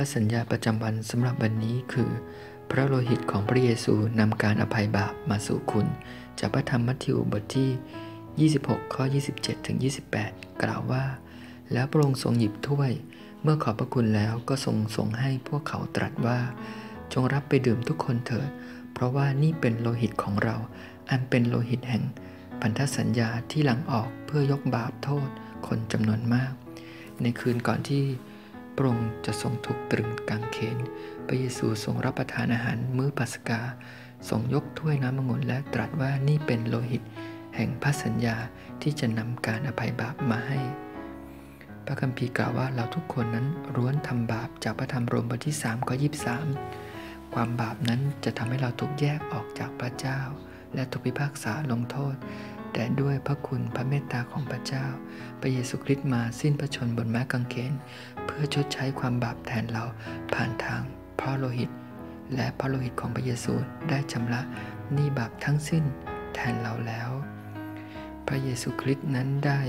ระสัญญาประจำวันสำหรับวันนี้คือ พระโลหิตของพระเยซูนำการอภัยบาปมาสู่คุณ จากพระธรรมมัทธิวบทที่ 26 ข้อ 27 ถึง 28 กล่าวว่า แล้วพระองค์ทรงหยิบถ้วย เมื่อขอบพระคุณแล้วก็ทรงส่งให้พวกเขาตรัสว่า จงรับไปดื่มทุกคนเถิด เพราะว่านี่เป็นโลหิตของเรา อันเป็นโลหิตแห่ง พันธสัญญาที่หลังออกเพื่อยกบาปโทษคนจำนวนมาก ในคืนก่อนที่ ระองค์จะทรงถูกตรึงกางเขนพระเยซูทรงรับประทานอาหารมื้อปัสกาทรงยกถ้วยน้ำมงุนและตรัสว่านี่เป็นโลหิต แห่งพระสัญญาที่จะนำการอภัยบาปมาให้ พระคัมภีร์กล่าวว่าเราทุกคนนั้นร้วนทำบาปจากพระธรรมโรมบทที่3ข้อ23 ความบาปนั้นจะทำให้เราถูกแยกออกจากพระเจ้า และถูกพิพากษาลงโทษ แต่ด้วยพระคุณพระเมตตาของพระเจ้า พระเยซูคริสต์มาสิ้นพระชนบนไม้กางเขน เพื่อชดใช้ความบาปแทนเราผ่านทางพระโลหิต และพระโลหิตของพระเยซูได้ชำระหนี้บาปทั้งสิ้นแทนเราแล้ว พระเยซูคริสต์นั้นได้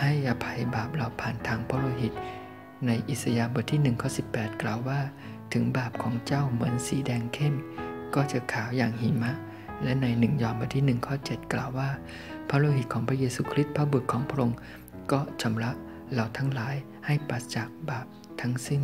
ให้อภัยบาปเราผ่านทางพระโลหิต ในอิสยาห์บทที่1ข้อ18 กล่าวว่า ถึงบาปของเจ้าเหมือนสีแดงเข้ม ก็จะขาวอย่างหิมะ และในหนึ่งยอห์นบทที่1ข้อ7กล่าวว่า พระโลหิตของพระเยซูคริสต์พระบุตรของพระองค์ก็ชำระเราทั้งหลายให้ปราศจากบาปทั้งสิ้น